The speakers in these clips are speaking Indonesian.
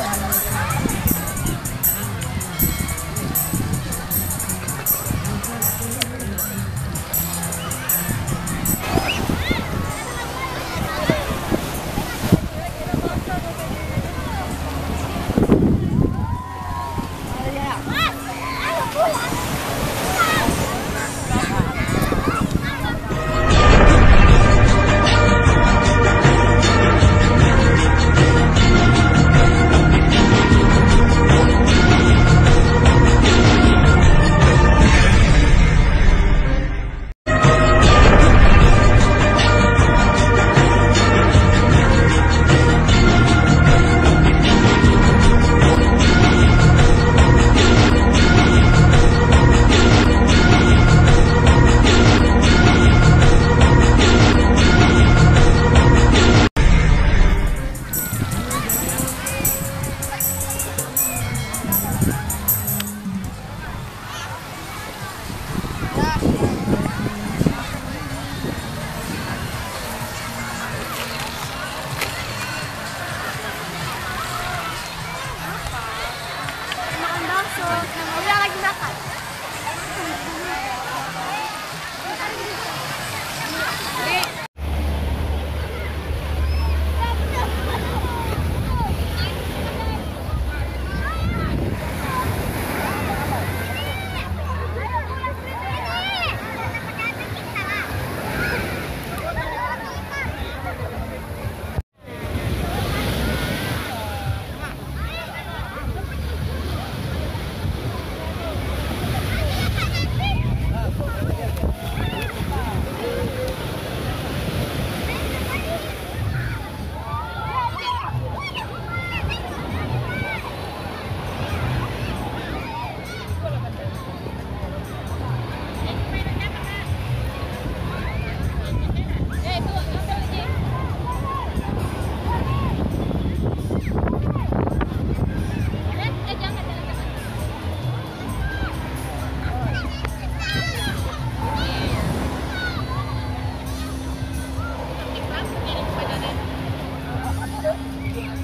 Let's go.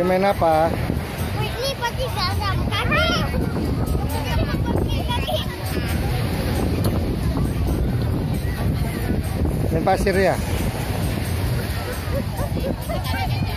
Pengen main apa? Ini pasti dalam kaki. Ini pasir ya?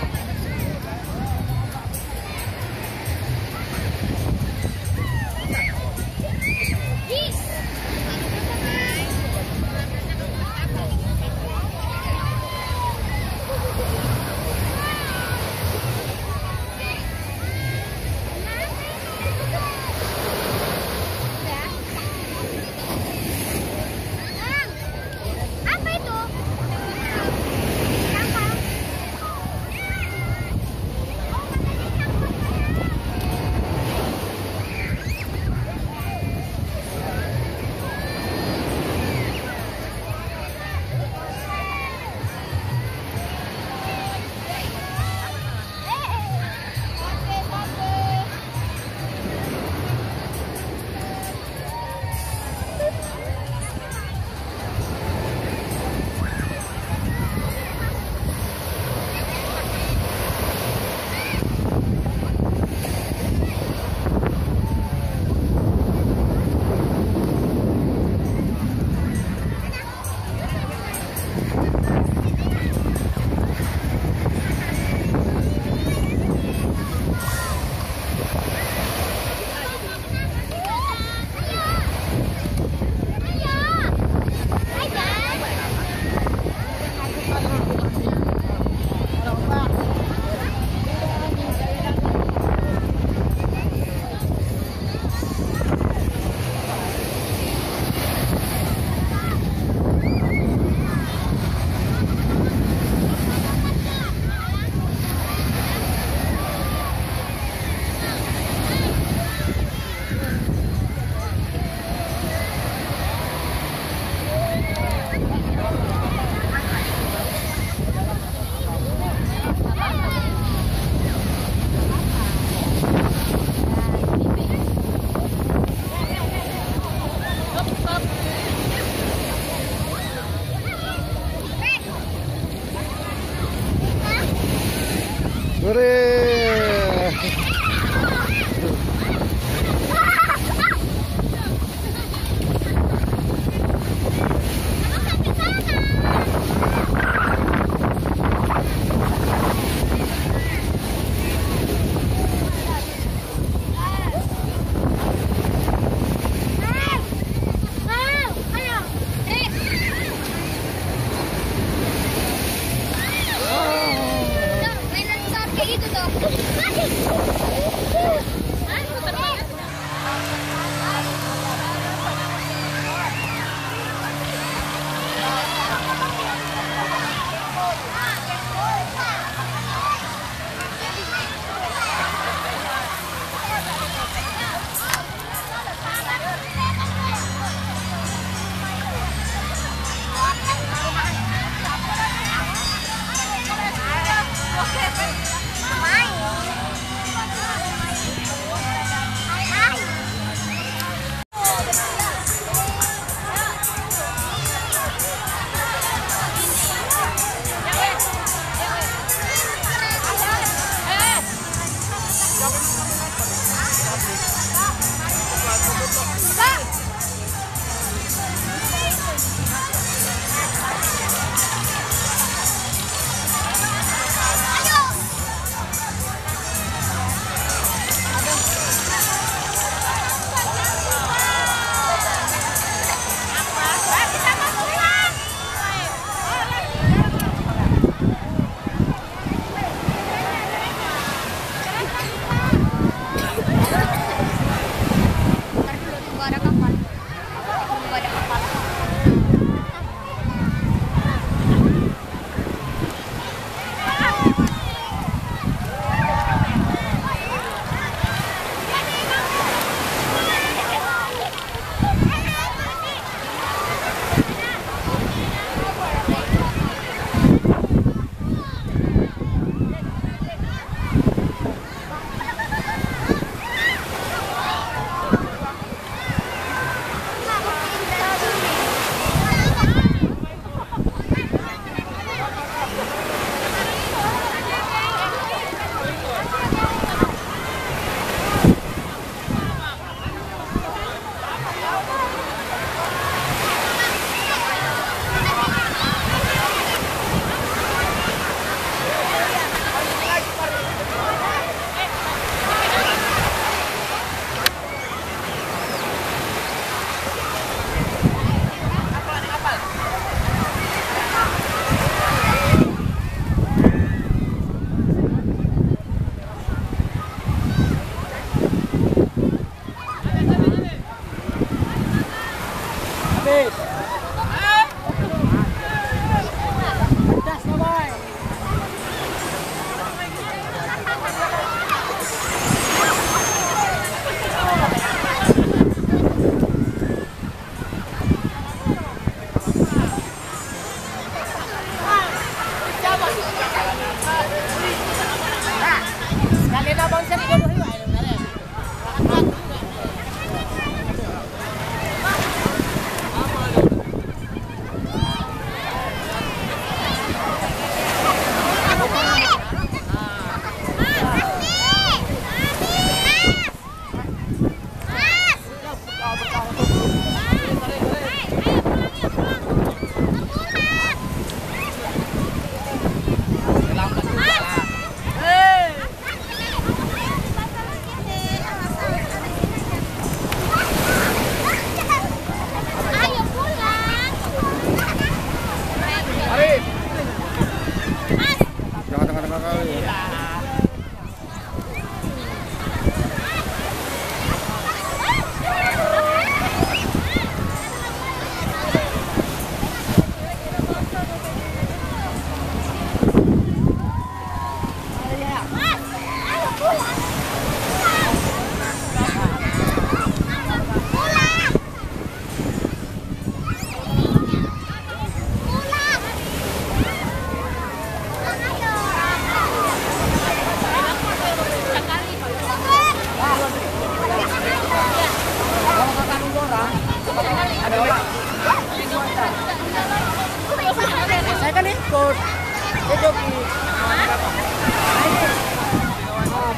Daddy!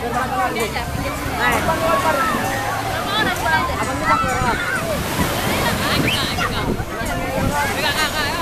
Abang kita keluar. Enggak, enggak, enggak.